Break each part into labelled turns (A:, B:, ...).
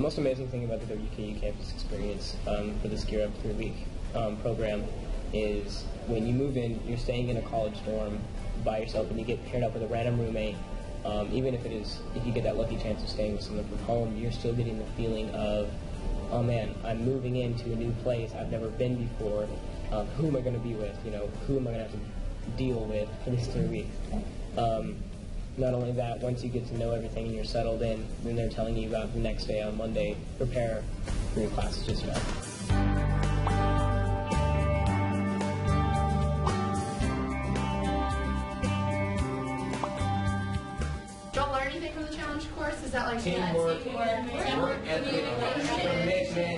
A: most amazing thing about the WKU campus experience um, for this Gear Up three-week um, program is when you move in, you're staying in a college dorm by yourself, and you get paired up with a random roommate. Um, even if it is, if you get that lucky chance of staying with someone from home, you're still getting the feeling of, oh man, I'm moving into a new place I've never been before. Um, who am I going to be with? You know, who am I going to have to deal with for these three weeks? Not only that, once you get to know everything and you're settled in, then they're telling you about the next day on Monday, prepare for your classes just right.
B: Don't learn anything from the challenge course? Is that like
C: Teamwork,
B: Teamwork,
C: work ethic, commitment.
B: communication.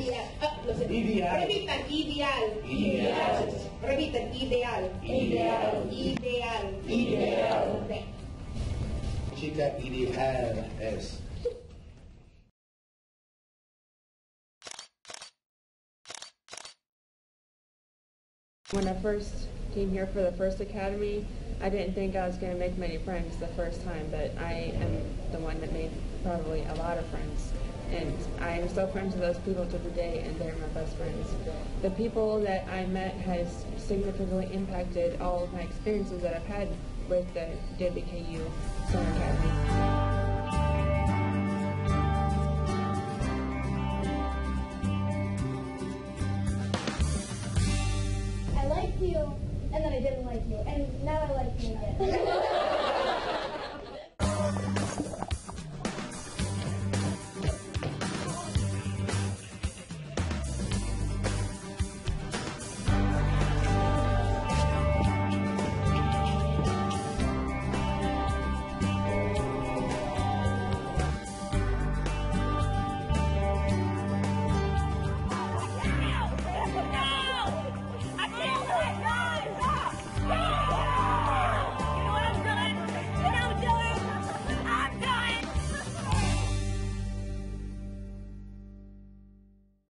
D: Ideal. Ah, lo sé.
C: Ideal.
D: Repitan, ideal.
C: Ideal.
D: Repitan, ideal.
C: Ideal.
D: Ideal.
C: Ideal.
D: Ok.
C: Chica ideal es.
E: When I first came here for the first academy, I didn't think I was going to make many friends the first time, but I am the one that made probably a lot of friends. And I am still friends with those people to the day, and they're my best friends. The people that I met has significantly impacted all of my experiences that I've had with the WKU Summer Academy.
F: I liked you, and then I didn't like you, and now I like you again.